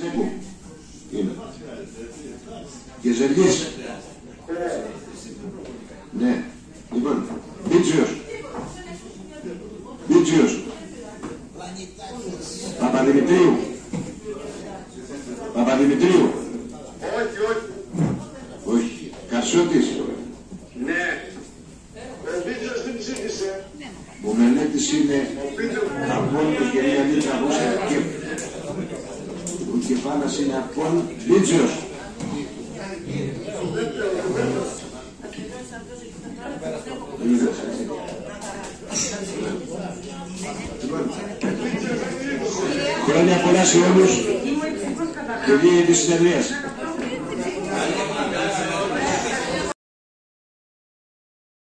Ζέκου. Είναι. Γεζελής. Ναι. Λοιπόν, Μίτσιος. Μίτσιος. Παπαδημητρίου. Παπαδημητρίου. Όχι, όχι. Όχι. Καρσότης. Ναι. Ο Βίτζος δεν ψήφισε. Ο μελέτης είναι Ο κεφάλας είναι από Μίτσιος. Χρόνια πολλά σε όλους. Τελείω της συνεδρίας.